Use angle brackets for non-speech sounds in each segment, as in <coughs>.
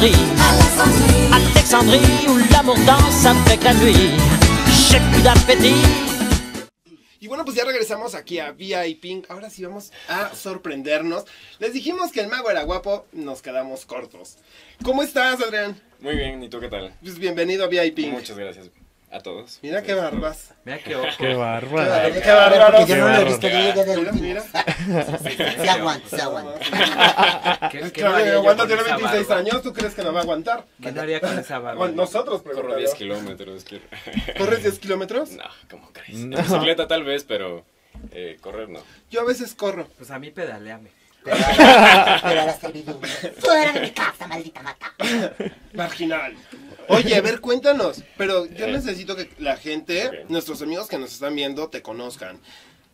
Alexandrie, Alexandrie où l'amour danse avec la nuit. J'ai plus d'appétit. Y bueno, pues ya regresamos aquí a VIP. Ahora sí vamos a sorprendernos. Les dijimos que el mago era guapo, nos quedamos cortos. ¿Cómo estás, Adrián? Muy bien, ¿y tú qué tal? Pues bienvenido a VIP. Muchas gracias a todos. Mira qué barbas. Mira qué <laughs> ojo. Qué bárbaro. Qué bárbaro. Porque yo no lo he visto, de Mira. <laughs> Se aguanta, se aguanta. <laughs> ¿Qué, qué no Claro, haría yo Wanda con tiene esa 26 barba? años, ¿tú crees que nos va a aguantar? ¿Qué no haría con esa barba? Nosotros, Corro pregúntale. 10 kilómetros. ¿Corres 10 kilómetros? No, ¿cómo crees? En bicicleta tal vez, pero eh, correr no. Yo a veces corro. Pues a mí pedaleame. Pero está el video. Fuera de mi casa, maldita mata. Marginal. Oye, a ver, cuéntanos. Pero yo Eh. necesito que la gente, nuestros amigos que nos están viendo, te conozcan.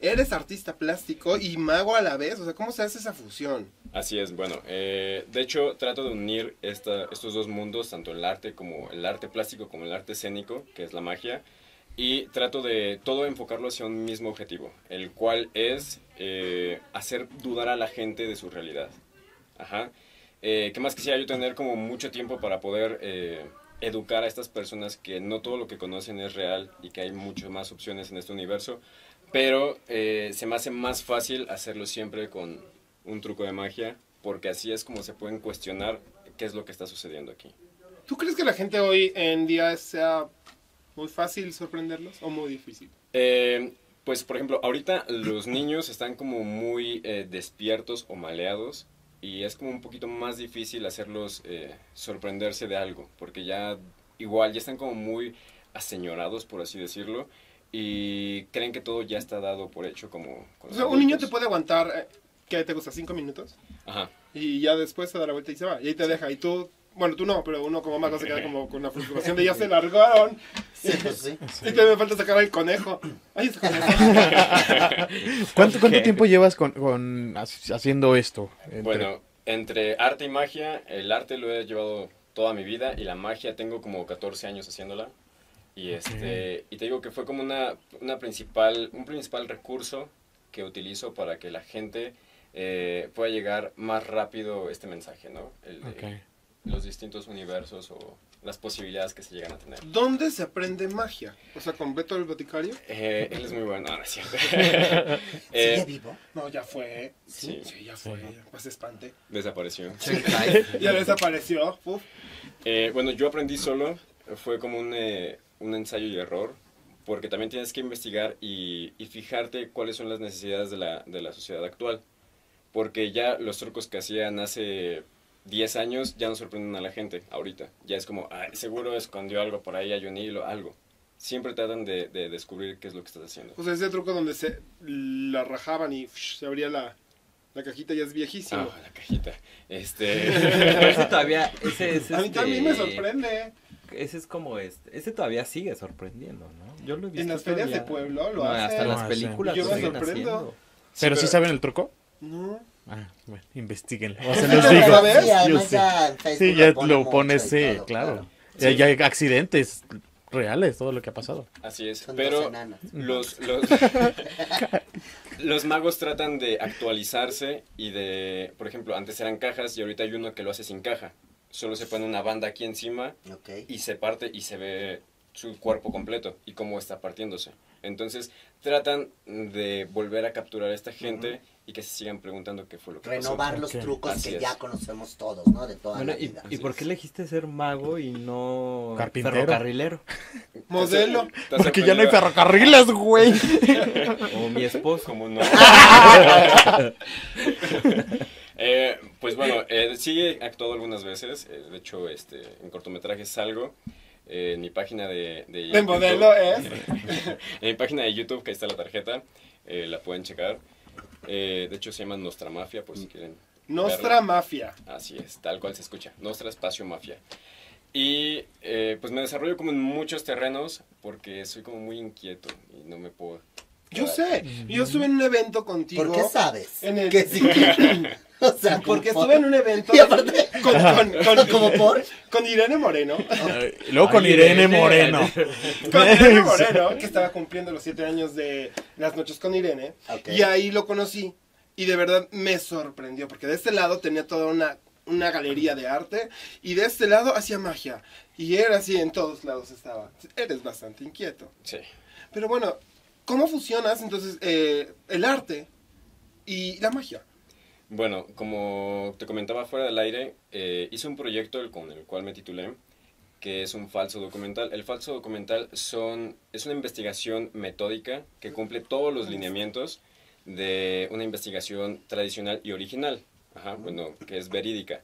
Eres artista plástico y mago a la vez. O sea, ¿cómo se hace esa fusión? Así es, bueno, eh, de hecho trato de unir esta, estos dos mundos, tanto el arte como el arte plástico como el arte escénico, que es la magia, y trato de todo enfocarlo hacia un mismo objetivo, el cual es eh, hacer dudar a la gente de su realidad. Ajá. Eh, ¿Qué más quisiera yo tener como mucho tiempo para poder eh, educar a estas personas que no todo lo que conocen es real y que hay muchas más opciones en este universo, pero eh, se me hace más fácil hacerlo siempre con un truco de magia, porque así es como se pueden cuestionar qué es lo que está sucediendo aquí. ¿Tú crees que la gente hoy en día sea muy fácil sorprenderlos o muy difícil? Eh, pues, por ejemplo, ahorita los niños están como muy eh, despiertos o maleados y es como un poquito más difícil hacerlos eh, sorprenderse de algo, porque ya igual ya están como muy aseñorados, por así decirlo, y creen que todo ya está dado por hecho como... O sea, un niño te puede aguantar, eh, ¿qué te gusta? ¿Cinco minutos? Ajá. Y ya después se da la vuelta y se va. Y ahí te deja. Y tú, bueno, tú no, pero uno como mago se queda como con la frustración de ya se <laughs> largaron. Sí, pues sí. Y te me falta sacar el conejo. Ay, ese conejo. <laughs> ¿Cuánto, cuánto tiempo llevas con, con ha- haciendo esto? Entre- Bueno, entre arte y magia, el arte lo he llevado toda mi vida y la magia tengo como 14 años haciéndola. Y este y te digo que fue como una, una principal un principal recurso que utilizo para que la gente eh, pueda llegar más rápido este mensaje, ¿no? El de Ok. los distintos universos o las posibilidades que se llegan a tener. ¿Dónde se aprende magia? O sea, con Beto el Boticario. Eh, él es muy bueno, no, no es cierto. <laughs> ¿Sigue Eh, vivo? No, ya fue. Sí. Sí, ya fue. Pues espante. desapareció. <laughs> Ya desapareció. Uf. Eh, bueno, yo aprendí solo, fue como un, eh, un ensayo y error, porque también tienes que investigar y, y fijarte cuáles son las necesidades de la, de la sociedad actual. Porque ya los trucos que hacían hace 10 años ya no sorprenden a la gente ahorita. Ya es como, "Ay, seguro escondió algo por ahí, hay un hilo, algo. Siempre tratan de, de descubrir qué es lo que estás haciendo. O sea, ese truco donde se la rajaban y se abría la, la cajita ya es viejísimo. Ah, la cajita. Pero Este... <laughs> ese todavía, ese es A mí este, también me sorprende. Ese es como este, ese todavía sigue sorprendiendo, ¿no? Yo lo he visto En las ferias de todavía. pueblo lo No, hacen. hasta las Ah, películas Yo lo me sorprendo. haciendo. ¿Pero sí pero- saben el truco? No. Ah, bueno, investiguen. O se los ¿Lo digo. Sí, Yo además sé. ya Sí, ya pone lo mucho pones, sí, todo, claro. Ya, ya hay accidentes reales, todo lo que ha pasado. Así es, Son pero los, los, <laughs> los magos tratan de actualizarse y de, por ejemplo, antes eran cajas y ahorita hay uno que lo hace sin caja. Solo se pone una banda aquí encima y se parte y se ve su cuerpo completo y cómo está partiéndose. Entonces tratan de volver a capturar a esta gente y que se sigan preguntando qué fue lo que Renovar pasó. los trucos Así que es. ya conocemos todos, ¿no? De toda Bueno, la ¿y, vida. ¿y por qué elegiste ser mago y no Carpintero. ferrocarrilero? <laughs> Modelo. <laughs> ¿Te has Porque ya no hay ferrocarriles, güey. <laughs> O mi esposo. Como no. Eh, pues bueno, eh, sí he actuado algunas veces. eh, de hecho, este, en cortometrajes salgo. eh, en mi página de, de, De modelo es. en mi página de YouTube, que ahí está la tarjeta. eh, la pueden checar. Eh, de hecho, se llama Nostra Mafia, por si quieren. Nostra verla. Mafia. Así es, tal cual se escucha. Nostra Espacio Mafia. Y eh, pues me desarrollo como en muchos terrenos porque soy como muy inquieto y no me puedo. Yo sé. Yo estuve en un evento contigo. ¿Por qué sabes? En el- Que sí. <laughs> o sea, Porque como estuve en un evento Y aparte- con, con, con- <laughs> ¿Como por? con Irene Moreno. Y Luego con Ay, Irene Irene. Moreno. <laughs> Con Irene Moreno, que estaba cumpliendo los siete años de Las Noches con Irene. Ok. Y ahí lo conocí. Y de verdad me sorprendió, porque de este lado tenía toda una una galería de arte y de este lado hacía magia. Y era así, en todos lados estaba. Eres bastante inquieto. Sí. Pero bueno, ¿cómo fusionas entonces eh, el arte y la magia? Bueno, como te comentaba fuera del aire, eh, hice un proyecto con el cual me titulé, que es un falso documental. El falso documental son, es una investigación metódica que cumple todos los lineamientos de una investigación tradicional y original, Ajá, bueno, que es verídica.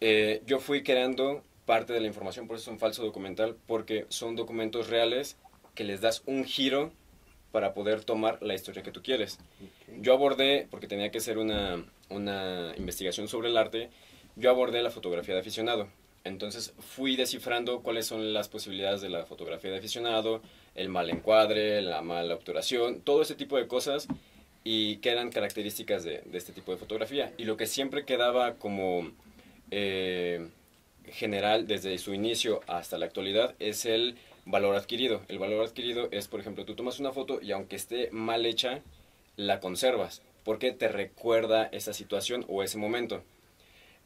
Eh, yo fui creando parte de la información, por eso es un falso documental, porque son documentos reales que les das un giro para poder tomar la historia que tú quieres. Yo abordé, porque tenía que ser una, una investigación sobre el arte, yo abordé la fotografía de aficionado. Entonces fui descifrando cuáles son las posibilidades de la fotografía de aficionado, el mal encuadre, la mala obturación, todo ese tipo de cosas y que eran características de, de este tipo de fotografía. Y lo que siempre quedaba como eh, general desde su inicio hasta la actualidad es el valor adquirido. El valor adquirido es, por ejemplo, tú tomas una foto y aunque esté mal hecha, la conservas porque te recuerda esa situación o ese momento.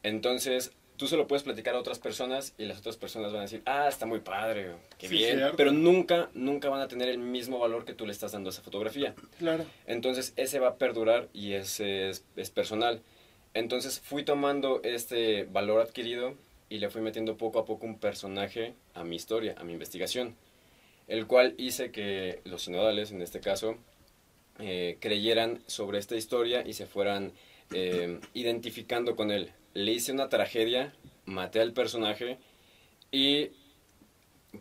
Entonces, tú se lo puedes platicar a otras personas y las otras personas van a decir, ah, está muy padre, qué Sí, bien, cierto. pero nunca, nunca van a tener el mismo valor que tú le estás dando a esa fotografía. Claro. Entonces ese va a perdurar y ese es, es personal. Entonces fui tomando este valor adquirido y le fui metiendo poco a poco un personaje a mi historia, a mi investigación, el cual hice que los sinodales, en este caso, eh, creyeran sobre esta historia y se fueran eh, identificando con él. Le hice una tragedia, maté al personaje y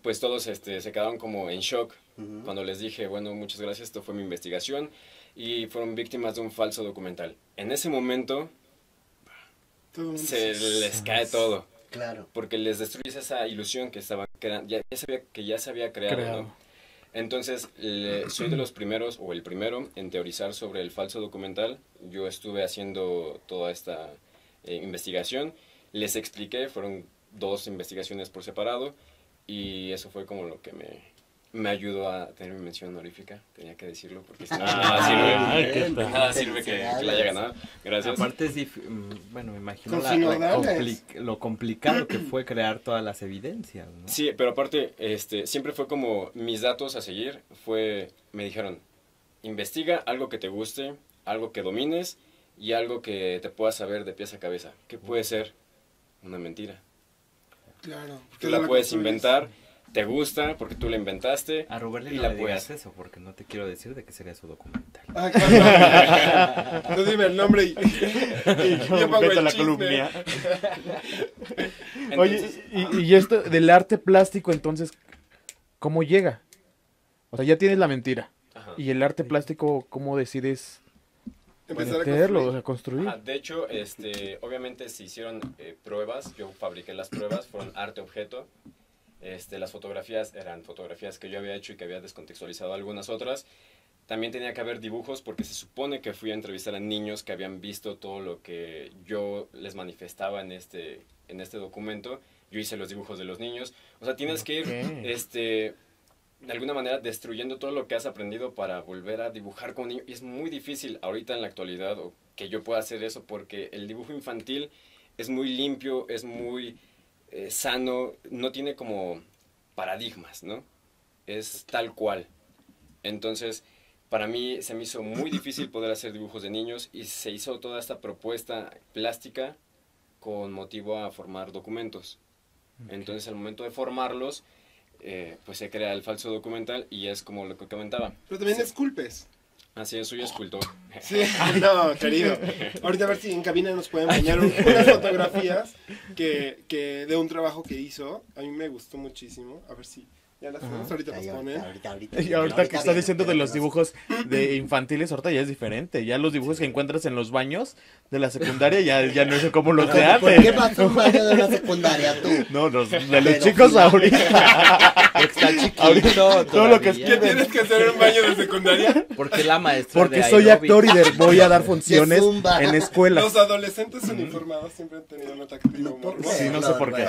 pues todos este, se quedaron como en shock cuando les dije, bueno, muchas gracias, esto fue mi investigación y fueron víctimas de un falso documental. En ese momento se les cae todo Claro. porque les destruyes esa ilusión que estaban creando, ya, había- que ya se había creado, Creado. ¿no? Entonces, le- <clears throat> soy de los primeros, o el primero, en teorizar sobre el falso documental. Yo estuve haciendo toda esta eh, investigación. Les expliqué, fueron dos investigaciones por separado, y eso fue como lo que me, me ayudó a tener mi mención honorífica. Tenía que decirlo, porque si no, de nada sirve, ¿qué de tal? nada sirve que, que la haya ganado. Gracias. Aparte es mm, bueno, me imagino Con la- la sinodales. compli- lo complicado que fue crear todas las evidencias, ¿no? Sí, pero aparte, este, siempre fue como mis datos a seguir, fue, me dijeron, investiga algo que te guste, algo que domines y algo que te puedas saber de pies a cabeza. ¿Qué puede ser? Una mentira. Claro. Tú la puedes inventar, te gusta porque tú la inventaste A Roberto y no la le digas eso porque no te quiero decir de qué sería su documental. Ah, claro. <laughs> Tú dime el nombre y, y yo pongo Vete a el la columna. Entonces, Oye, y, y esto del arte plástico, entonces, ¿cómo llega? O sea, ya tienes la mentira. ajá. Y el arte plástico, ¿cómo decides Empezar a meterlo, o construir. sea, construir? Ajá, de hecho, este, obviamente se hicieron eh, pruebas, yo fabriqué las pruebas, fueron arte-objeto. Este, las fotografías eran fotografías que yo había hecho y que había descontextualizado algunas otras. También tenía que haber dibujos porque se supone que fui a entrevistar a niños que habían visto todo lo que yo les manifestaba en este, en este documento. Yo hice los dibujos de los niños. O sea, tienes que ir este, de alguna manera destruyendo todo lo que has aprendido para volver a dibujar con niños. Y es muy difícil ahorita en la actualidad o que yo pueda hacer eso porque el dibujo infantil es muy limpio, es muy eh, sano, no tiene como paradigmas, ¿no? Es tal cual. Entonces, para mí se me hizo muy difícil poder hacer dibujos de niños y se hizo toda esta propuesta plástica con motivo a formar documentos. Entonces, al momento de formarlos, eh, pues se crea el falso documental y es como lo que comentaba. Pero también Sí. esculpes. Así es, soy escultor. <laughs> Sí, <laughs> no, querido. Ahorita a ver si en cabina nos pueden enseñar un- unas fotografías que, que de un trabajo que hizo. A mí me gustó muchísimo. A ver si ya las tenemos. Ahorita Ahí, ponen. ahorita, ahorita, <laughs> Y ahorita que está viene, diciendo de los dibujos de infantiles, ahorita ya es diferente. Ya los dibujos que encuentras en los baños de la secundaria ya, ya no es como los de ¿Por qué antes. vas a un baño de la secundaria tú? No, los, de los chicos ahorita. <laughs> Está chiquito Ahorita, todo lo que. ¿Qué tienes que hacer en un baño de secundaria? Porque la maestra Porque de soy actor y de- voy a dar <laughs> funciones De en escuelas. Los adolescentes uniformados siempre han tenido un atractivo No, ¿por morboso. Sí, no sé por qué.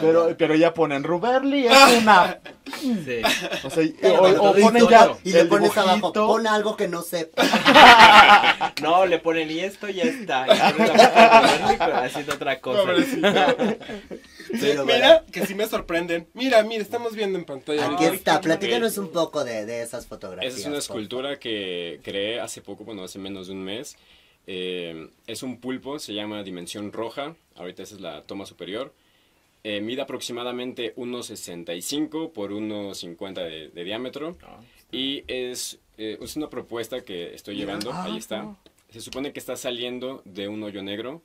Pero, pero ya ponen Ruberly es una Sí. O sea, <laughs> o, o ponen ya y le pones abajo, pon algo que no sepa. <laughs> No, le ponen y esto ya está. Y ponen la haciendo otra cosa. Pobrecito. <laughs> Pero Mira, que sí me sorprenden. Mira, mira, estamos viendo en pantalla. Aquí ahorita. está, platícanos un poco de, de esas fotografías. Esa es una escultura que creé hace poco, bueno, hace menos de un mes. Eh, es un pulpo, se llama Dimensión Roja. Ahorita esa es la toma superior. Eh, mide aproximadamente 1,65 por 1,50 de, de diámetro. Y es, eh, es una propuesta que estoy llevando. Ahí está. Se supone que está saliendo de un hoyo negro.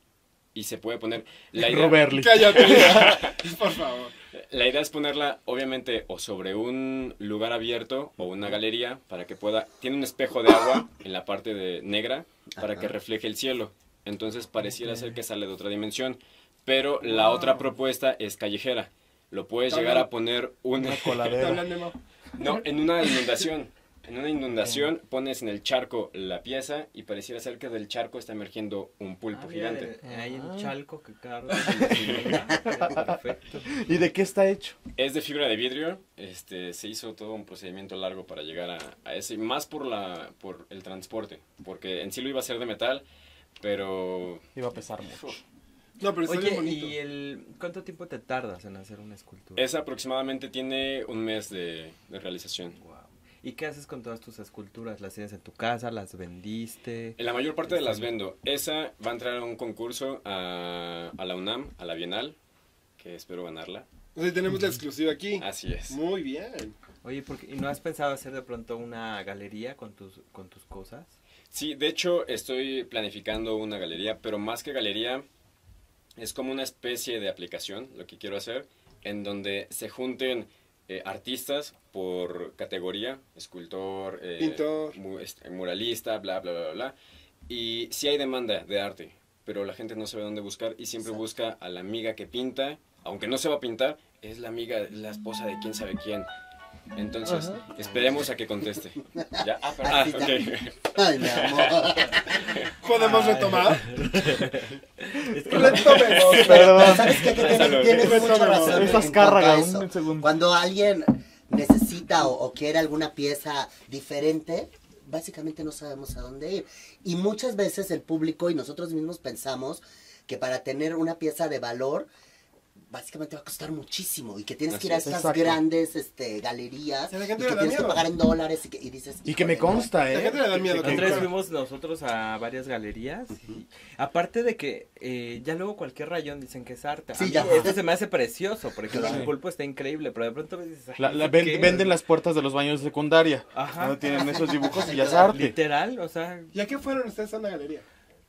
Y se puede poner. La idea. Cállate. <laughs> Por favor. la idea es ponerla, obviamente, o sobre un lugar abierto o una galería para que pueda. Tiene un espejo de agua <gasps> en la parte de negra para que refleje el cielo. Entonces pareciera ser que sale de otra dimensión. Pero la otra propuesta es callejera. Lo puedes llegar a poner una. <laughs> Coladera. No, en una inundación. En una inundación pones en el charco la pieza y pareciera ser que del charco está emergiendo un pulpo Ah, mira, gigante. de- Ahí en Chalco, que claro. <laughs> Perfecto. ¿Y de qué está hecho? Es de fibra de vidrio, este, se hizo todo un procedimiento largo para llegar a, a ese, más por, la, por el transporte, porque en sí lo iba a hacer de metal, pero Iba a pesar mucho. No, pero bien Oye, bonito. ¿y el cuánto tiempo te tardas en hacer una escultura? esa aproximadamente tiene un mes de, de realización. Guau. ¿Y qué haces con todas tus esculturas? ¿Las tienes en tu casa? ¿Las vendiste? En la mayor parte de las vendo. Esa va a entrar a un concurso a, a la UNAM, a la Bienal, que espero ganarla. O sea, tenemos la exclusiva aquí. Así es. Muy bien. Oye, ¿por qué- ¿y no has pensado hacer de pronto una galería con tus, con tus cosas? Sí, de hecho estoy planificando una galería, pero más que galería es como una especie de aplicación, lo que quiero hacer, en donde se junten eh, artistas por categoría, escultor, eh, Pintor. mu- este, muralista, bla, bla, bla, bla. Y sí hay demanda de arte, pero la gente no sabe dónde buscar y siempre busca a la amiga que pinta, aunque no se va a pintar, es la amiga, es la esposa de quién sabe quién. Entonces, esperemos a que conteste. ¿Ya? Ah, perdón. Ah, Así ok. Ay, mi amor. ¿Podemos retomar? Es que Retomemos. Perdón. ¿Sabes qué? Que tienes, tienes mucha razón. Esas un segundo. Cuando alguien necesita o, o quiere alguna pieza diferente, básicamente no sabemos a dónde ir. Y muchas veces el público y nosotros mismos pensamos que para tener una pieza de valor, básicamente va a costar muchísimo y que tienes que ir a Así estas Exacto. grandes este, galerías Y la que le da tienes que miedo. pagar en dólares y, que, y dices... Y que me consta, La gente le ¿eh? da miedo. La otra vez comprar. fuimos nosotros a varias galerías y aparte de que eh, ya luego cualquier rayón dicen que es arte. Sí, ya. Este se me hace precioso, por ejemplo, Claro. el pulpo está increíble, pero de pronto me dices, La- la ¿eso ven- venden las puertas de los baños de secundaria. Ajá. No tienen esos dibujos y ya <laughs> es arte. Literal, o sea, ¿Y a qué fueron ustedes a una galería?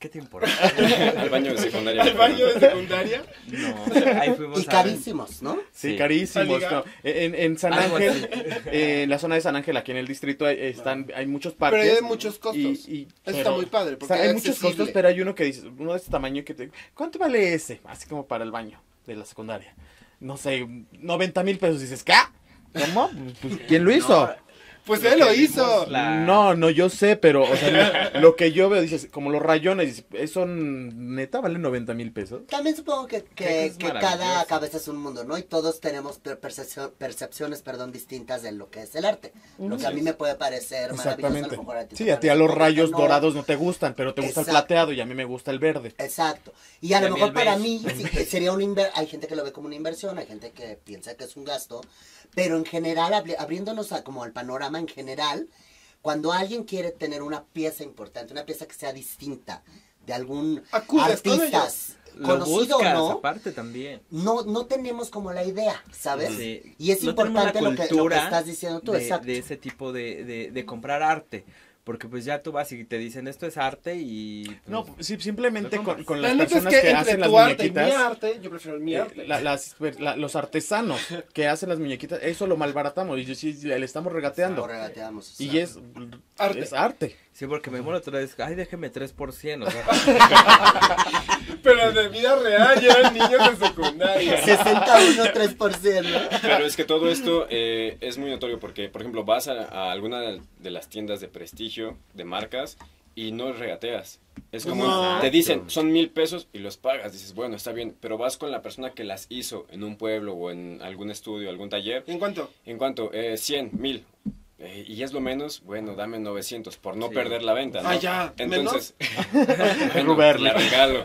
¿Qué te importa? <laughs> Al baño de secundaria. ¿Al baño de secundaria? No, ahí fuimos Y a- carísimos, ¿no? Sí, Sí. carísimos. No. En, en San Ángel, eh, en la zona de San Ángel, aquí en el distrito, hay, están, hay muchos parques. Pero hay muchos costos. Y, y- Eso pero- está muy padre. Porque o sea, hay muchos costos, pero hay uno que dice, uno de este tamaño que te... ¿Cuánto vale ese? Así como para el baño de la secundaria. No sé, 90 mil pesos. Dices, ¿qué? ¿Cómo? Pues, ¿Quién lo hizo? Pues él lo hizo. la- No, no, yo sé, pero o sea, lo, <laughs> lo que yo veo, dices, como los rayones, eso neta vale 90 mil pesos. También supongo que, que, que cada cabeza es un mundo, ¿no? Y todos tenemos per- percepcio- percepciones perdón, distintas de lo que es el arte. Lo que a mí me puede parecer maravilloso, a Exactamente. lo mejor a ti Sí, a ti a los rayos no. dorados no te gustan, pero te gusta el Exacto. plateado y a mí me gusta el verde. Exacto. Y a Y lo a mejor para beige. mí sí, sería un inver hay gente que lo ve como una inversión, hay gente que piensa que es un gasto, pero en general, abri- abriéndonos a- como al panorama en general, cuando alguien quiere tener una pieza importante, una pieza que sea distinta de algún artista conocido o no, aparte también. no, no tenemos como la idea, ¿sabes? Y es No importante lo que, lo que cultura estás diciendo tú, de, exacto. de ese tipo de, de comprar arte. Porque pues ya tú vas y te dicen esto es arte y... pues, No, sí, simplemente con, con La las neta es personas que, que, entre hacen las tu arte y mi muñequitas, arte, yo prefiero el mi eh, arte. la- las- la- los artesanos que hacen las muñequitas, eso lo malbaratamos y yo sí, le estamos regateando. Lo regateamos, Y es Arte. es arte. Sí, porque me mola otra vez, ay, déjeme 3%, o sea, <laughs> Pero de vida real, ya eran niños de secundaria. <laughs> 61, 3%. ¿no? Pero es que todo esto eh, es muy notorio porque, por ejemplo, vas a, a alguna de las tiendas de prestigio, de marcas, y no regateas. Es No. como, te dicen, son mil pesos y los pagas. Dices, bueno, está bien, pero vas con la persona que las hizo en un pueblo o en algún estudio, algún taller. ¿En cuánto? En cuanto, eh, 100, mil. Eh, y es lo menos, bueno, dame 900 por no Sí. perder la venta. ¿no? Ah, ya, Entonces, <laughs> <laughs> <laughs>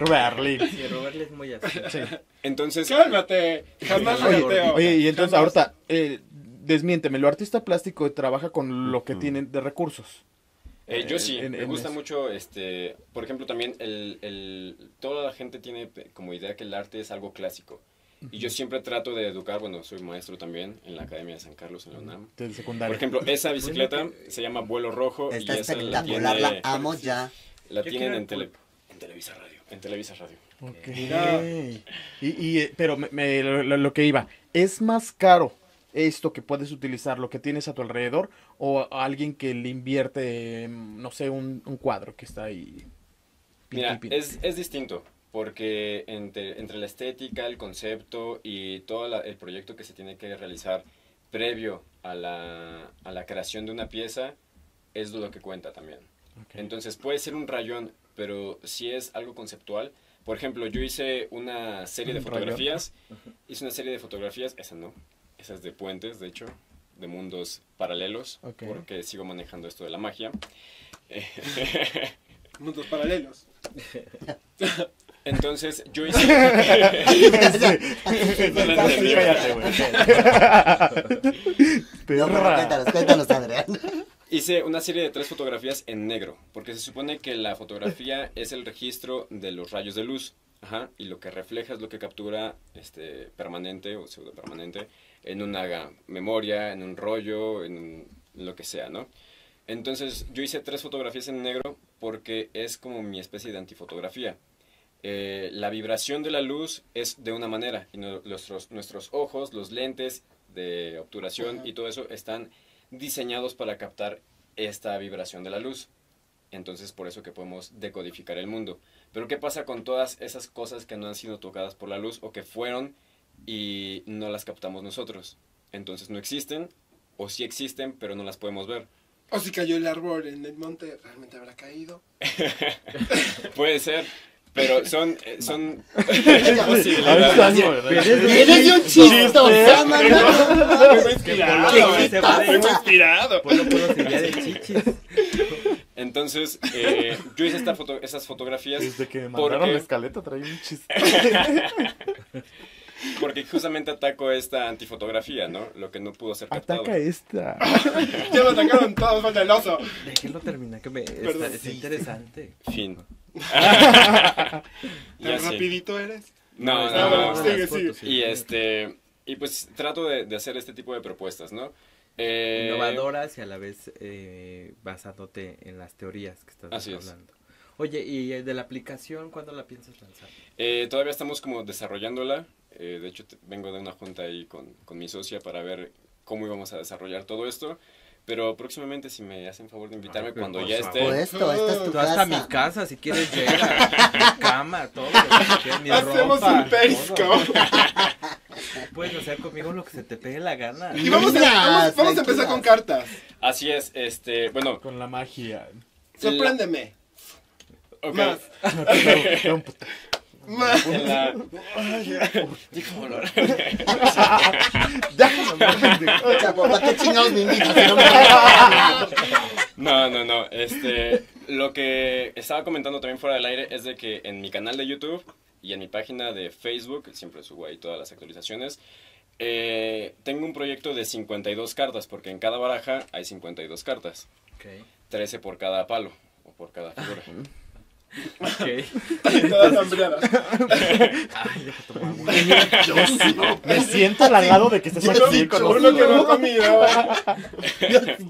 bueno. Sí, Roberto es muy así. Entonces, Cálmate. Jamás Oye, regateo. Oye, y entonces Jamás. ahorita, eh, desmiénteme, lo artista plástico trabaja con lo que tienen de recursos. Eh, yo sí, en- me en gusta eso. mucho, este, por ejemplo, también el, el- toda la gente tiene como idea que el arte es algo clásico. Y yo siempre trato de educar, bueno, soy maestro también en la Academia de San Carlos, en la UNAM. De Por secundaria. ejemplo, esa bicicleta se llama Vuelo Rojo Está y esa la espectacular, la tiene, amo ya. la tienen en, el tele- en Televisa Radio. En Televisa Radio. Ok. Mira. Y, y, eh, pero me- me- lo, que iba, ¿es más caro esto que puedes utilizar, lo que tienes a tu alrededor, o a alguien que le invierte, no sé, un, un cuadro que está ahí? Mira, Pin, pin, pin. es, es distinto, porque entre, entre la estética, el concepto y todo la- el proyecto que se tiene que realizar previo a la, a la creación de una pieza, es lo que cuenta también. Ok. Entonces puede ser un rayón, pero si es algo conceptual, por ejemplo, yo hice una serie de fotografías, hice una serie de fotografías, esa no, esa es de puentes, de hecho, de mundos paralelos, Ok. porque sigo manejando esto de la magia. Mundos paralelos. <laughs> Entonces yo hice... <laughs> No lo Sí, entendí. cállate, güey. No, pero Perra. cuéntanos, cuéntanos, Adrián. Hice una serie de tres fotografías en negro, porque se supone que la fotografía es el registro de los rayos de luz, ajá, y lo que refleja es lo que captura este, permanente o pseudo permanente en una memoria, en un rollo, en, un- en lo que sea, ¿no? Entonces yo hice tres fotografías en negro porque es como mi especie de antifotografía. Eh, la vibración de la luz es de una manera y no- nuestros, nuestros ojos, los lentes de obturación y todo eso están diseñados para captar esta vibración de la luz. Entonces por eso que podemos decodificar el mundo. Pero ¿qué pasa con todas esas cosas que no han sido tocadas por la luz o que fueron y no las captamos nosotros? Entonces no existen o sí existen pero no las podemos ver. O si cayó el árbol en el monte, ¿realmente habrá caído? <laughs> <laughs> Puede ser, pero son... eh, son no. Eres de un chistoso, mano. Estoy inspirado. De- inspirado. Polo Polo se iría de chichis. Entonces, eh, yo hice esta foto- esas fotografías Desde que me porque- mandaron la escaleta traía un chiste. Porque justamente ataco esta antifotografía, ¿no? Lo que no pudo ser captado. Ataca esta. <laughs> Ya me atacaron todos, falta el oso. Déjenlo terminar, que me, está, Perdón, está sí, Fin. interesante. <laughs> <laughs> ¿Tan y así. rapidito eres? No, está no, no. buena sigue. Y este y pues trato de, de hacer este tipo de propuestas, ¿no? Eh, Innovadoras y a la vez eh, basándote en las teorías que estás Así es. hablando. Oye, ¿y eh, de la aplicación cuándo la piensas lanzar? eh, todavía estamos como desarrollándola. Eh, de hecho, te- vengo de una junta ahí con, con mi socia para ver cómo íbamos a desarrollar todo esto. Pero próximamente, si me hacen favor de invitarme Ay, cuando por ya esté. Puesto, esta es tu Tú hasta mi casa. casa, si quieres llega. mi cama, todo. mi Hacemos ropa, un periscope. Puedes hacer conmigo lo que se te pegue la gana. Y vamos a, vamos, vamos a empezar tranquilas. con cartas. Así es, este, bueno, Con la magia. Sorpréndeme. ok. Más. Un Más. En la- O sea, ¿para qué chingados me invitas? Si no No, no. Este, lo que estaba comentando también fuera del aire es de que en mi canal de YouTube y en mi página de Facebook, siempre subo ahí todas las actualizaciones, eh, tengo un proyecto de 52 cartas, porque en cada baraja hay 52 cartas, Ok, 13 por cada palo o por cada figura. Ok. Todas. Ay. Me siento halagado de que estés aquí con Por lo que no he nosotros. comido.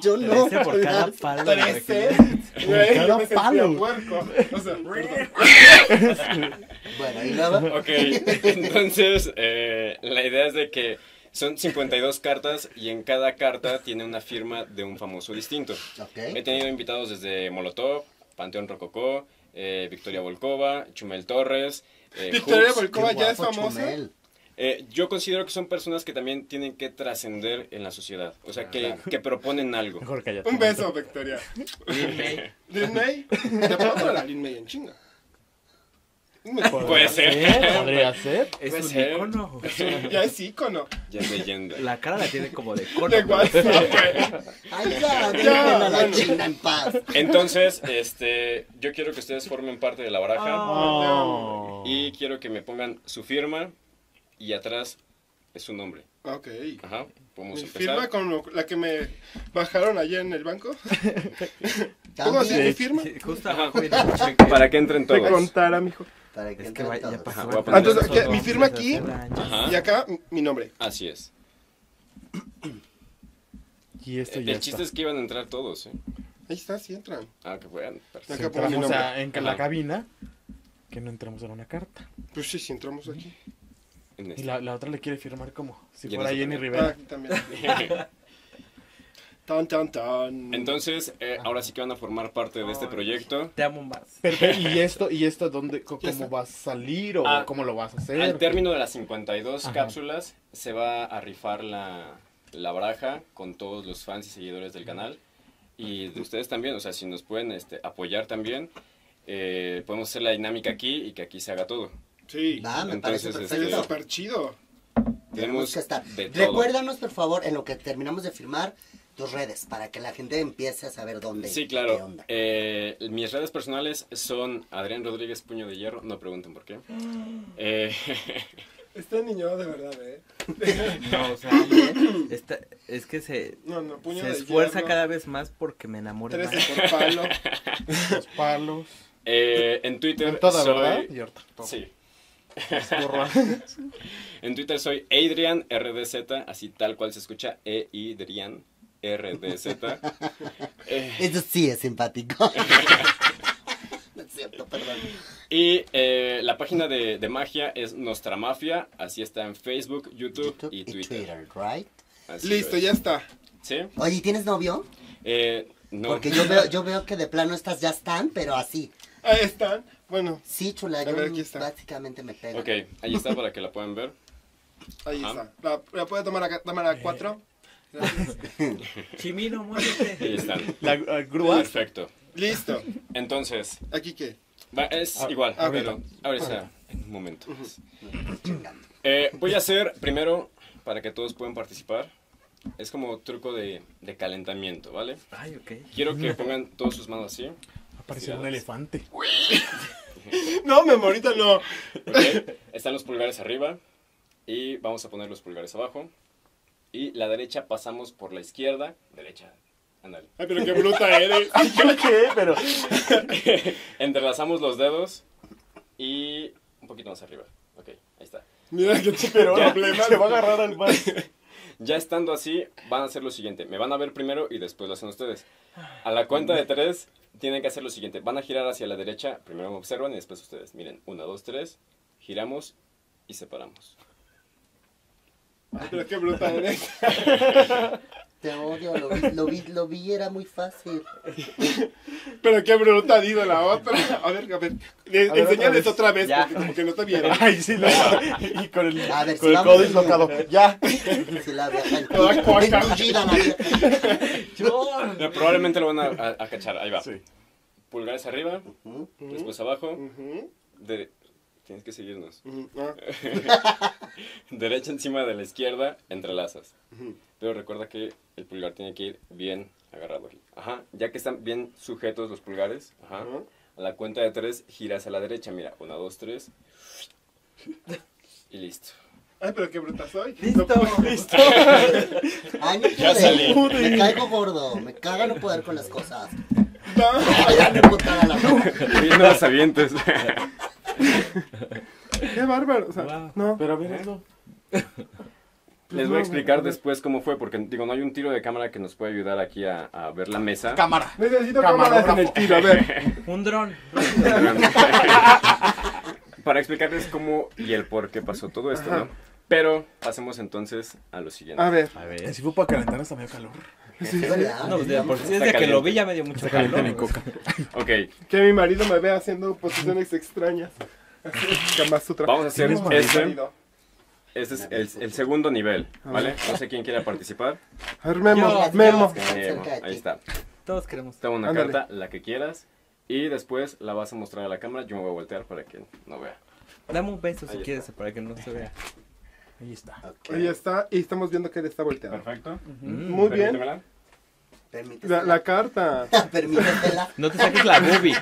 Yo no. Trece por cada palo. Trece. cada yo palo. puerco. O sea. <laughs> Bueno, y luego. Ok, entonces eh, la idea es de que son 52 cartas y en cada carta tiene una firma de un famoso distinto. He Ok. tenido invitados desde Molotov, Panteón Rococó, eh, Victoria Volkova, Chumel Torres. eh, <laughs> Victoria Hooks. Volkova Qué ya es famosa. Eh, yo considero que son personas que también tienen que trascender en la sociedad. O sea, que, que proponen algo. <laughs> Mejor. Un beso, Victoria. <laughs> Lin May. Lin May. Te puedo la Lin May en chinga. Puede ser. Podría ser. Es un ser. icono. Ya es ícono. Ya es leyenda. La cara la tiene como de cono. De. WhatsApp. <laughs> Ay, ya, Ya, la china en paz. Entonces, este, yo quiero que ustedes formen parte de la baraja Oh. y quiero que me pongan su firma y atrás es su nombre. Ok. Ajá, podemos Mi empezar. firma con lo- la que me bajaron ayer en el banco. ¿Cómo así mi firma? Sí, Justo abajo Para que entren Te todos. contara, mijo. Para que Es que entren va- ya todos. pasó. Ajá, voy a el poner- Entonces, mi firma aquí. Ajá. Y acá mi- nombre. Así es. <clears throat> Y esto El ya chiste está. es que iban a entrar todos, ¿eh? Ahí está, sí entran. Ah, que puedan. Si. Acá entramos a- en la cabina, que no entramos en una carta. Pues sí, sí entramos aquí. En Y la, la otra le quiere firmar como si fuera Jenny. Ah, Rivera. aquí también. <laughs> Tan, tan, tan. Entonces, eh, ahora sí que van a formar parte de este proyecto. Te amo más. Pero, ¿y <laughs> esto, y esto dónde, cómo va a salir o Ah, cómo lo vas a hacer? Al término de las 52 Ajá. cápsulas, se va a rifar la, la baraja con todos los fans y seguidores del canal. Y de ustedes también, o sea, si nos pueden este, apoyar también, eh, podemos hacer la dinámica aquí y que aquí se haga todo. Sí. Va, me Entonces, parece este, perfecto. súper chido. Tenemos Tenemos que estar. Recuérdanos, por favor, en lo que terminamos de firmar, tus redes, para que la gente empiece a saber dónde. Sí, qué claro. onda. Eh, mis redes personales son Adrián Rodríguez Puño de Hierro, no pregunten por qué. <gasps> Eh, <laughs> Este niño de verdad, ¿eh? <laughs> No, o sea, <laughs> esta- es que se, No, no, puño se de esfuerza hierro, cada vez más porque me enamore más. 13 por palo. Los palos. eh, en Twitter En toda, soy... ¿verdad? Y ahorita todo. Sí. En Twitter soy Adrian RDZ, así tal cual se escucha, E Adrian RDZ. <laughs> Eh, Eso sí es simpático. <laughs> no es cierto, perdón. y eh, la página de, de magia es Nostra Mafia, así está en Facebook, YouTube, YouTube y y Twitter. Right? Así Listo, es. ya está. ¿Sí? Oye, ¿y ¿tienes novio? Eh, no. Porque yo veo, yo veo que de plano estas ya están, pero así. Ahí están. Bueno, Sí, chula, A yo ver, aquí está. básicamente me pego. Ok, ahí está para que la puedan ver. ahí Ajá. está. ¿La, la puede tomar acá, cámara 4? <laughs> Chimino, muévete. Ahí están. La grúa. Perfecto. Listo. Entonces, ¿Aquí qué? va- es Ah, igual, ah, pero ahorita, en un momento. Chingando. Eh, voy a hacer primero, para que todos puedan participar, es como truco de, de calentamiento, ¿vale? Ay, ok. Quiero que pongan todas sus manos así. Apareció un elefante. No, mi amorita, no. Están los pulgares arriba y vamos a poner los pulgares abajo. Y la derecha pasamos por la izquierda. Derecha, ándale. Ay, pero qué bruta eres. <laughs> ¿Yo qué? Pero. <laughs> Entrelazamos los dedos y un poquito más arriba. Ok, ahí está. Mira pero no, problema. se va a agarrar al mar. <laughs> Ya estando así, van a hacer lo siguiente. Me van a ver primero y después lo hacen ustedes. A la cuenta de tres, tienen que hacer lo siguiente. Van a girar hacia la derecha. Primero me observan y después ustedes. Miren, una, dos, tres. Giramos y separamos. Ay, pero qué bruta eres. Te odio, lo vi, lo vi, lo vi, era muy fácil. Pero qué bruta ha ido la otra. A ver, a ver. A ver, enséñales otra otra vez. porque como que no te vieron. Ay, sí, no. Y con el, A ver, con si el codo dislocado. Ya. Sí, la vieja. No, probablemente lo van a, a- a cachar. Ahí va. Sí. Pulgares arriba, después abajo. De... Tienes que seguirnos. ah. <laughs> Derecha encima de la izquierda, entrelazas. Pero recuerda que el pulgar tiene que ir bien agarrado aquí. Ajá, ya que están bien sujetos los pulgares, ajá, a la cuenta de tres giras a la derecha. Mira, una, dos, tres. Y listo. Ay, pero qué bruta soy. Listo. No, listo. <laughs> Ay, no Ya salí. Me caigo gordo. Me caga no poder con las cosas. No. Ay, ya me putada la. <laughs> Y no las avientes. Qué bárbaro. O sea, Wow. no. Pero a ver, eso. Les voy a explicar después cómo fue, porque digo, no hay un tiro de cámara que nos pueda ayudar aquí a, a ver la mesa. Cámara. Necesito cámaras en el tiro. A ver. <laughs> Un dron. <laughs> Para explicarles cómo y el por qué pasó todo esto, ¿no? Pero pasemos entonces a lo siguiente. A ver. A ver. Si fue para calentar hasta medio calor. ¿Verdad? No, de por sí desde que lo vi ya me dio mucho calor. mi coca. Ok, Que mi marido me vea haciendo posiciones extrañas. <laughs> Vamos a hacer ¿Tienes este. Este es el, el segundo nivel, ¿vale? No sé quién quiera participar. A ver, Memo, Yo. Memo. Ti. ahí está. Todos queremos. Toma una Ándale. carta, la que quieras, y después la vas a mostrar a la cámara. Yo me voy a voltear para que no vea. Dame un beso si quieres para que no se vea. Ahí está. Ok. Ahí está, y estamos viendo que él está volteado. Perfecto. Muy bien. Permítemela. Permítesela. La, la carta. <laughs> Permítesela. No te saques la boobie.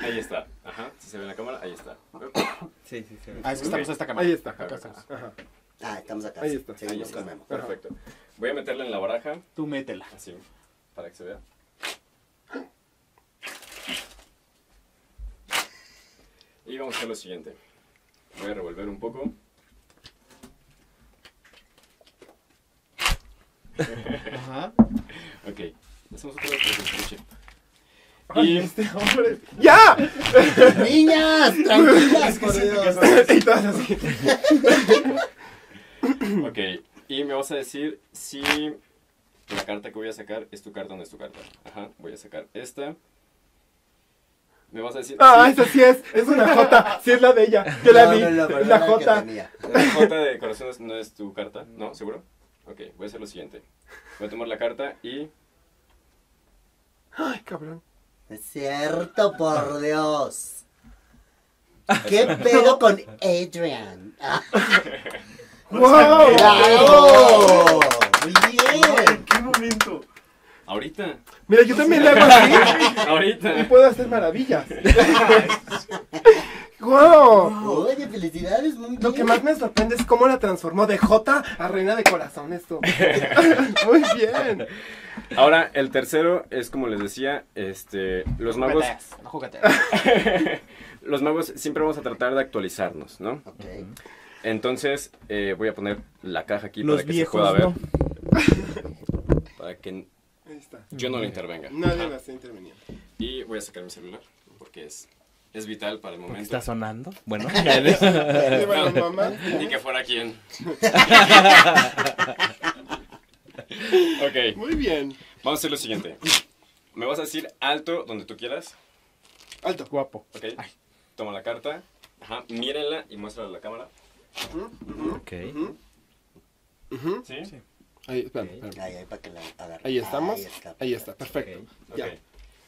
Ahí está. Ajá. Si se ve en la cámara, ahí está. <coughs> Sí, sí, sí. Ah, es que estamos a esta cámara. Ahí está. Acá estamos. Ajá. Ah, estamos acá. Ahí está. Ahí Seguimos está. con Memo. Perfecto. Voy a meterla en la baraja, Tú métela. así, para que se vea. Y vamos a hacer lo siguiente. Voy a revolver un poco. Ajá. <laughs> Ok. Hacemos otra vez que se escuche. Y este hombre. ¡Ya! Niñas, tranquilas, por Dios. y todas así. Ok, y me vas a decir si la carta que voy a sacar es tu carta o no es tu carta. Ajá, voy a sacar esta. Me vas a decir Ah, esa sí es. Es una J. Sí es la de ella. Yo la vi. no, la J. la J de corazones no es tu carta. ¿No? ¿Seguro? Ok, voy a hacer lo siguiente. Voy a tomar la carta y... Ay, cabrón. Es cierto, por Dios. ¿Qué <laughs> pedo con Adrian? Ah, <laughs> ¡Wow! ¡Bravo! Muy bien. ¡Qué momento! Ahorita, Mira, yo también le hago así <laughs> y ahorita. puedo hacer maravillas. ¡Wow! Oye, felicidades, muy bien. Lo que más me sorprende es cómo la transformó de J a reina de corazón esto. <laughs> <laughs> Muy bien. Ahora, el tercero es como les decía, este, los magos, Jugueteas, No jugueteas. <laughs> los magos siempre vamos a tratar de actualizarnos, ¿no? Ok. Entonces, eh, voy a poner la caja aquí Los para que viejos, se pueda ver. ¿no? Para que Ahí está. yo no le intervenga. Nadie me está interviniendo. Y voy a sacar mi celular porque es, es vital para el ¿Por qué momento. está sonando? Bueno. <laughs> Ni que fuera quien. <laughs> ok, Muy bien. vamos a hacer lo siguiente. Me vas a decir alto donde tú quieras. Alto. Guapo. Ok. Toma la carta. Ajá. Mírenla y muéstrala a la cámara. ok. ¿Sí? Ahí, espérame, espérame. Ahí, ahí, para que la agarre. Ahí estamos. Ahí está. Ahí está, perfecto. Ok. Ya.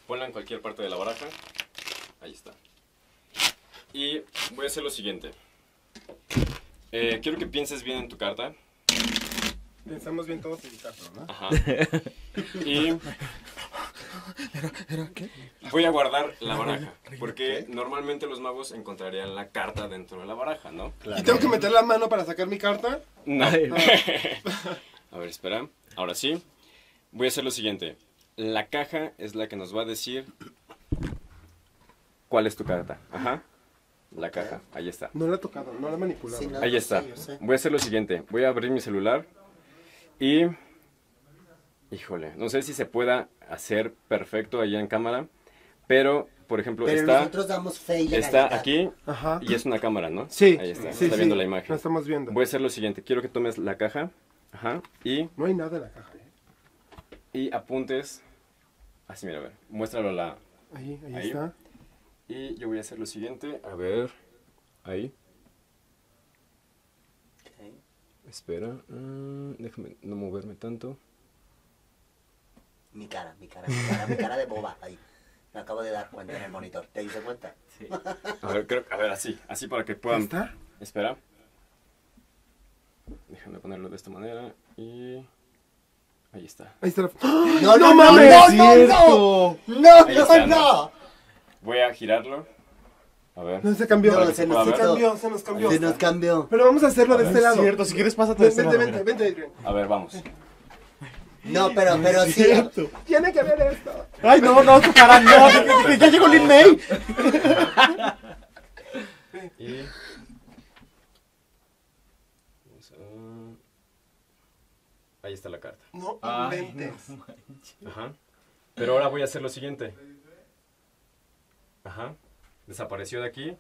Ponla en cualquier parte de la baraja. Ahí está. Y voy a hacer lo siguiente. Eh, quiero que pienses bien en tu carta. Pensamos bien todos en mi carta, ¿no? Ajá. <laughs> Y voy a guardar la baraja. Porque normalmente los magos encontrarían la carta dentro de la baraja, ¿no? ¿Y tengo que meter la mano para sacar mi carta? No. <laughs> A ver, espera. Ahora sí. Voy a hacer lo siguiente. La caja es la que nos va a decir cuál es tu carta. Ajá. La caja. Ahí está. No la he tocado, no la he manipulado. Sí, no. Ahí está. Sí. Voy a hacer lo siguiente. Voy a abrir mi celular y... Híjole, no sé si se pueda hacer perfecto allá en cámara, pero, por ejemplo, Pero está, nosotros damos fe y está aquí Ajá. y es una cámara, ¿no? Sí. Ahí está, sí, está sí. viendo la imagen. Lo estamos viendo. Voy a hacer lo siguiente. Quiero que tomes la caja, ajá, y, No hay nada en la caja, ¿eh? y apuntes... Así, mira, a ver, muéstralo la... Ahí, ahí, Ahí. está. Y yo voy a hacer lo siguiente, a ver, ahí. Ok. Espera, mm, déjame no moverme tanto. Mi cara, mi cara, mi cara, mi cara de boba ahí. Me acabo de dar cuenta en el monitor. ¿Te diste cuenta? A ver, creo, a ver, así, así para que ¿Ahí puedan... está? Espera. Déjame ponerlo de esta manera y... Ahí está. Ahí está la... No, ¡No no, mames! no, no, no, no, no. Voy a girarlo. A ver. No, se cambió. No, se, se nos se cambió, se nos cambió. Se nos cambió. Pero vamos a hacerlo de este lado. Cierto, si quieres pásate de Vente, este vente, lado, vente, vente, Adrián. A ver, vamos. No, pero, pero sí. Cierto. Tiene que ver esto. Ay, no, no, tu cara, no. Ya llegó Lin May. <laughs> Y... Vamos a- Ahí está la carta. No Ay, inventes. Ajá. Pero ahora voy a hacer lo siguiente. Ajá. Desapareció de aquí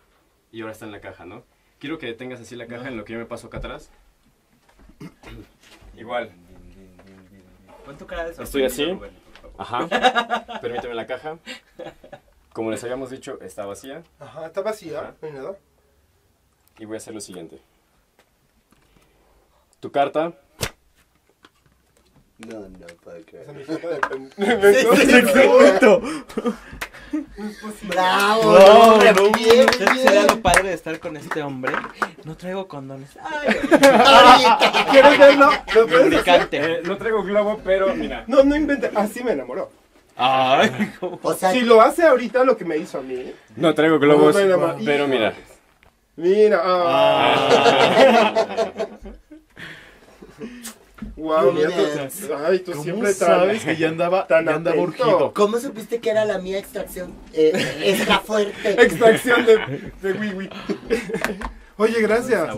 y ahora está en la caja, ¿no? Quiero que detengas así la caja en lo que yo me paso acá atrás. <clears throat> Igual. Pon tu cara de Estoy así. Ajá. <laughs> Permíteme la caja. Como les habíamos dicho, está vacía. Ajá, está vacía. Ajá. No hay nada. Y voy a hacer lo siguiente. tu carta. No, no puedo creer. Exacto. <laughs> <laughs> Bravo, No, hombre, no, bien, ¿Sabes qué bien. sería lo padre de estar con este hombre? No traigo condones. Ay. <laughs> ¿Quieres verlo? ¿Lo. Eh, no traigo globo, pero mira. No, no invente. Así me enamoró. Ay, cómo- O sea, Si lo hace ahorita lo que me hizo a mí. No traigo globos, No, no, no, no. pero mira. Mira. ah. <laughs> <laughs> Wow, mira tú. Ay, tú ¿Cómo siempre sabes tan, que ya andaba, tan ya andaba atento. urgido? ¿cómo supiste que era la mía extracción eh, extra fuerte? <laughs> Extracción de, de wiwi. Oye, gracias.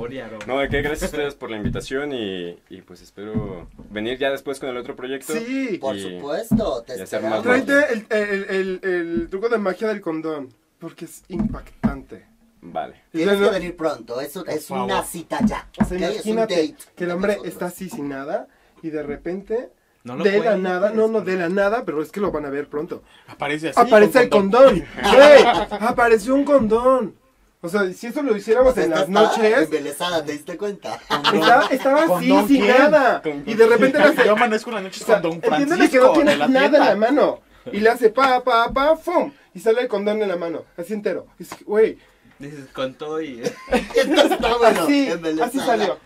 No, de qué, gracias a ustedes por la invitación y, y pues espero venir ya después con el otro proyecto. Sí. Por supuesto, te Tráete el, el, el, el truco de magia del condón. Porque es impactante. Vale. Tienes no, que venir pronto, eso es favor. una cita ya. O sea, ¿ok? Es un imagínate date que el de hombre está así sin nada y de repente, No lo de la nada, no, no, de la nada, pero es que lo van a ver pronto. Aparece así. Aparece el con condón. <laughs> Güey, apareció un condón. O sea, si eso lo hiciéramos en Esta las noches, embelesada, ¿te diste cuenta? estaba, estaba así, ¿Condón sin quién? nada. Y de repente le hace, Yo amanezco en la noche o sea, con Don Francisco. que no tiene la nada en la mano. Y le hace pa, pa, pa, fum. Y sale el condón en la mano, así entero. Y dice, Güey, Dices, con todo y... <laughs> Esta está bueno, así, así salió.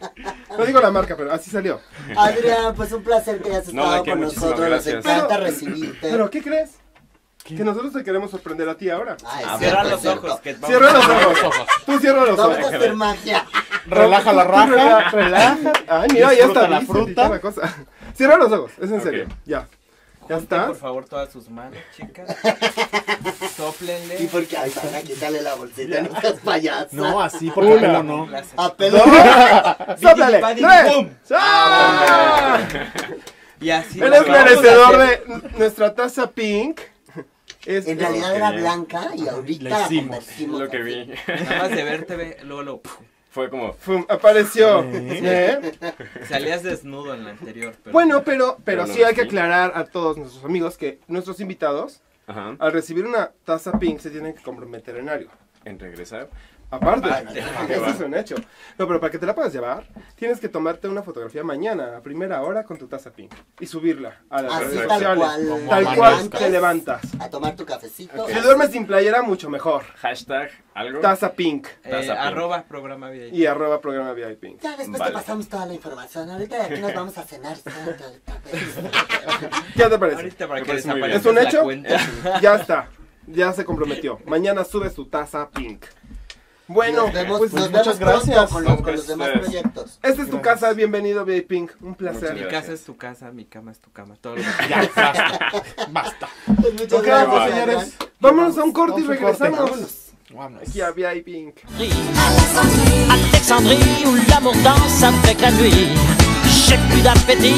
No digo la marca, pero así salió. Adrián, pues un placer que hayas <laughs> estado con nosotros. Nos encanta Pero- recibirte. Pero, ¿qué crees? Que nosotros te queremos sorprender a ti ahora. Ah, Cierra los cierto. ojos. Que vamos- Cierra los ojos. Tú cierra los Vamos ojos. a hacer magia. Relaja la raja. Relaja. Ay, mira, ya está la fruta. Cierra los ojos, es en serio. Ya. ¿Ya Junten, está? por favor, todas sus manos, chicas. <laughs> Sóplenle. Y porque, ay, para, quítale la bolsita, no seas payaso. No, así, porque Una. pelo no. A <laughs> pelo. <laughs> ¡Sóplale! ¡Ah! Y así. Él lo es vamos a merecedor hacer. de nuestra taza pink. Es, En realidad Qué era blanca y ahorita La la hicimos. convertimos Lo que vi. Nada más de verte, ve, luego lo... Fue como. Fum, apareció. ¿Eh? Salías desnudo en la anterior. Pero... Bueno, pero, pero Pero no sí hay que aclarar a todos nuestros amigos que nuestros invitados, Ajá. al recibir una taza pink, se tienen que comprometer en algo. En regresar. Aparte, Ay, eso es un hecho. No, pero para que te la puedas llevar, tienes que tomarte una fotografía mañana, a primera hora, con tu taza pink. Y subirla a las Así redes tal sociales. cual. Tal cual te levantas. A tomar tu cafecito. Si duermes sin playera, mucho mejor. Hashtag algo. Taza pink. Eh, Taza pink. arroba programa VIP. Y arroba programa VIP. Ya después Vale. te pasamos toda la información. Ahorita de aquí nos vamos a cenar. <laughs> ¿Qué te parece? Ahorita para que parece muy bien. ¿Es un hecho? Ya está. Ya se comprometió. Mañana sube su taza pink. Bueno, nos vemos, pues nos muchas vemos gracias. con los, con los demás proyectos. Esta es tu casa, bienvenido VIP Pink. Un placer. Mi gracias. casa es tu casa, mi cama es tu cama. Todo lo que Ya, basta. <laughs> Basta. Pues muchas gracias, señores. Vámonos a un corte y un corte. regresamos. Vámonos. Aquí a VIP Pink. Alexandrie où l'amour danse avec la nuit. J'ai plus d'appétit